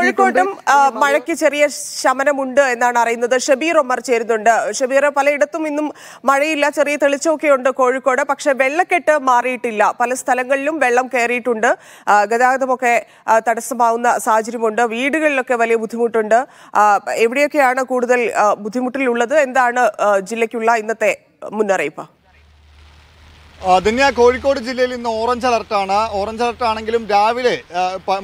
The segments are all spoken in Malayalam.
കോഴിക്കോട്ടും മഴയ്ക്ക് ചെറിയ ശമനമുണ്ട് എന്നാണ് അറിയുന്നത്. ഷബീർ ഒമർ ചേരുന്നുണ്ട്. ഷബീർ പലയിടത്തും ഇന്നും മഴയില്ല ചെറിയ തെളിച്ചമൊക്കെ ഉണ്ട് കോഴിക്കോട്. പക്ഷെ വെള്ളക്കെട്ട് മാറിയിട്ടില്ല. പല സ്ഥലങ്ങളിലും വെള്ളം കയറിയിട്ടുണ്ട്. ഗതാഗതമൊക്കെ തടസ്സമാവുന്ന സാഹചര്യമുണ്ട്. വീടുകളിലൊക്കെ വലിയ ബുദ്ധിമുട്ടുണ്ട്. എവിടെയൊക്കെയാണ് കൂടുതൽ ബുദ്ധിമുട്ടിലുള്ളത്? എന്താണ് ജില്ലയ്ക്കുള്ള ഇന്നത്തെ മുന്നറിയിപ്പ്? ധന്യ കോഴിക്കോട് ജില്ലയിൽ ഇന്ന് ഓറഞ്ച് അലർട്ടാണ് ഓറഞ്ച് അലർട്ട് ആണെങ്കിലും രാവിലെ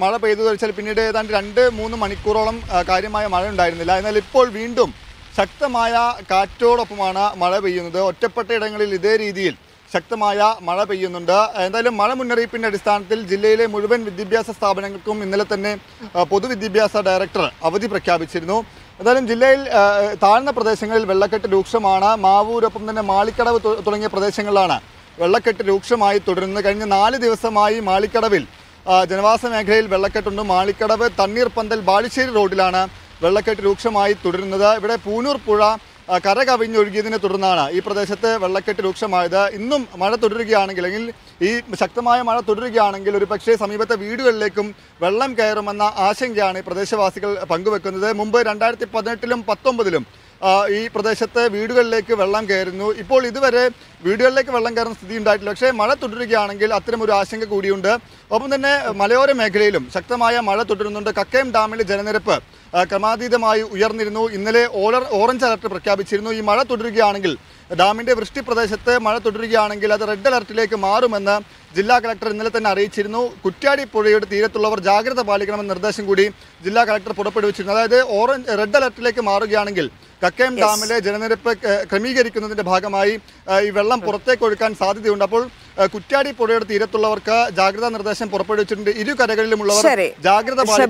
മഴ പെയ്തു വെച്ചാൽ പിന്നീട് ഏതാണ്ട് രണ്ട് മൂന്ന് മണിക്കൂറോളം കാര്യമായ മഴ ഉണ്ടായിരുന്നില്ല. എന്നാൽ ഇപ്പോൾ വീണ്ടും ശക്തമായ കാറ്റോടൊപ്പമാണ് മഴ പെയ്യുന്നത്. ഒറ്റപ്പെട്ട ഇടങ്ങളിൽ ഇതേ രീതിയിൽ ശക്തമായ മഴ പെയ്യുന്നുണ്ട്. എന്തായാലും മഴ മുന്നറിയിപ്പിന്റെ അടിസ്ഥാനത്തിൽ ജില്ലയിലെ മുഴുവൻ വിദ്യാഭ്യാസ സ്ഥാപനങ്ങൾക്കും ഇന്നലെ തന്നെ പൊതുവിദ്യാഭ്യാസ ഡയറക്ടർ അവധി പ്രഖ്യാപിച്ചിരുന്നു. എന്തായാലും ജില്ലയിൽ താഴ്ന്ന പ്രദേശങ്ങളിൽ വെള്ളക്കെട്ട് രൂക്ഷമാണ്. മാവൂരൊപ്പം തന്നെ മാളിക്കടവ് തുടങ്ങിയ പ്രദേശങ്ങളിലാണ് വെള്ളക്കെട്ട് രൂക്ഷമായി തുടരുന്നത് കഴിഞ്ഞ നാല് ദിവസമായി മാളിക്കടവിൽ ജനവാസ മേഖലയിൽ വെള്ളക്കെട്ടുണ്ട്. മാളിക്കടവ് തണ്ണീർപ്പന്തൽ ബാലുശ്ശേരി റോഡിലാണ് വെള്ളക്കെട്ട് രൂക്ഷമായി തുടരുന്നത്. ഇവിടെ പൂനൂർ പുഴ കര കവിഞ്ഞൊഴുകിയതിനെ തുടർന്നാണ് ഈ പ്രദേശത്ത് വെള്ളക്കെട്ട് രൂക്ഷമായത്. ഇന്നും മഴ തുടരുകയാണെങ്കിൽ അല്ലെങ്കിൽ ഈ ശക്തമായ മഴ തുടരുകയാണെങ്കിൽ ഒരു പക്ഷേ സമീപത്തെ വീടുകളിലേക്കും വെള്ളം കയറുമെന്ന ആശങ്കയാണ് പ്രദേശവാസികൾ പങ്കുവെക്കുന്നത്. മുമ്പ് രണ്ടായിരത്തി പതിനെട്ടിലും പത്തൊമ്പതിലും ഈ പ്രദേശത്തെ വീടുകളിലേക്ക് വെള്ളം കയറുന്നു. ഇപ്പോൾ ഇതുവരെ വീടുകളിലേക്ക് വെള്ളം കയറുന്ന സ്ഥിതി ഉണ്ടായിട്ടില്ല. പക്ഷേ മഴ തുടരുകയാണെങ്കിൽ അത്തരം ഒരു ആശങ്ക കൂടിയുണ്ട്. ഒപ്പം തന്നെ മലയോര മേഖലയിലും ശക്തമായ മഴ തുടരുന്നുണ്ട്. കക്കയം ഡാമിലെ ജലനിരപ്പ് ക്രമാതീതമായി ഉയർന്നിരുന്നു. ഇന്നലെ ഓറഞ്ച് അലർട്ട് പ്രഖ്യാപിച്ചിരുന്നു. ഈ മഴ തുടരുകയാണെങ്കിൽ ഡാമിന്റെ വൃഷ്ടി പ്രദേശത്ത് മഴ തുടരുകയാണെങ്കിൽ അത് റെഡ് അലർട്ടിലേക്ക് മാറുമെന്ന് ജില്ലാ കളക്ടർ ഇന്നലെ തന്നെ അറിയിച്ചിരുന്നു. കുറ്റ്യാടി പുഴയുടെ തീരത്തുള്ളവർ ജാഗ്രത പാലിക്കണമെന്ന നിർദ്ദേശം കൂടി ജില്ലാ കളക്ടർ പുറപ്പെടുവിച്ചിരുന്നു. അതായത് ഓറഞ്ച് റെഡ് അലർട്ടിലേക്ക് മാറുകയാണെങ്കിൽ കക്കയം ഡാമിലെ ജലനിരപ്പ് ക്രമീകരിക്കുന്നതിന്റെ ക്രമീകരിക്കുന്നതിന്റെ ഭാഗമായി ഈ വെള്ളം പുറത്തേക്ക് ഒഴുക്കാൻ സാധ്യതയുണ്ട്. അപ്പോൾ കുറ്റ്യാടി പുഴയുടെ തീരത്തുള്ളവർക്ക് ജാഗ്രതാ നിർദ്ദേശം പുറപ്പെടുവിച്ചിട്ടുണ്ട്. ഇരു കരകളിലുമുള്ളവർ ജാഗ്രത പാലിക്കണം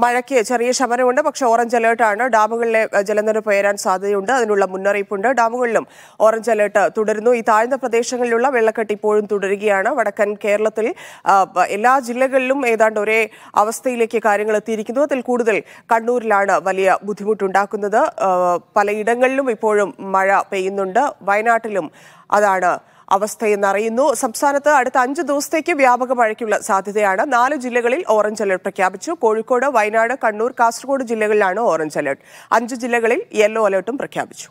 മഴയ്ക്ക് ചെറിയ ശമനമുണ്ട് പക്ഷേ ഓറഞ്ച് അലേർട്ടാണ്. ഡാമുകളിലെ ജലനിരപ്പ് ഉയരാൻ സാധ്യതയുണ്ട്. അതിനുള്ള മുന്നറിയിപ്പുണ്ട്. ഡാമുകളിലും ഓറഞ്ച് അലേർട്ട് തുടരുന്നു. ഈ താഴ്ന്ന പ്രദേശങ്ങളിലുള്ള വെള്ളക്കെട്ട് ഇപ്പോഴും തുടരുകയാണ്. വടക്കൻ കേരളത്തിൽ എല്ലാ ജില്ലകളിലും ഏതാണ്ട് ഒരേ അവസ്ഥയിലേക്ക് കാര്യങ്ങൾ എത്തിയിരിക്കുന്നു. അതിൽ കൂടുതൽ കണ്ണൂരിലാണ് വലിയ ബുദ്ധിമുട്ടുണ്ടാക്കുന്നത്. പലയിടങ്ങളിലും ഇപ്പോഴും മഴ പെയ്യുന്നുണ്ട്. വയനാട്ടിലും അതാണ് അവസ്ഥയെന്നറിയുന്നു സംസ്ഥാനത്ത് അടുത്ത അഞ്ച് ദിവസത്തേക്ക് വ്യാപക മഴയ്ക്കുള്ള സാധ്യതയാണ്. നാല് ജില്ലകളിൽ ഓറഞ്ച് അലർട്ട് പ്രഖ്യാപിച്ചു. കോഴിക്കോട് വയനാട് കണ്ണൂർ കാസർഗോഡ് ജില്ലകളിലാണ് ഓറഞ്ച് അലർട്ട്. അഞ്ച് ജില്ലകളിൽ യെല്ലോ അലർട്ടും പ്രഖ്യാപിച്ചു.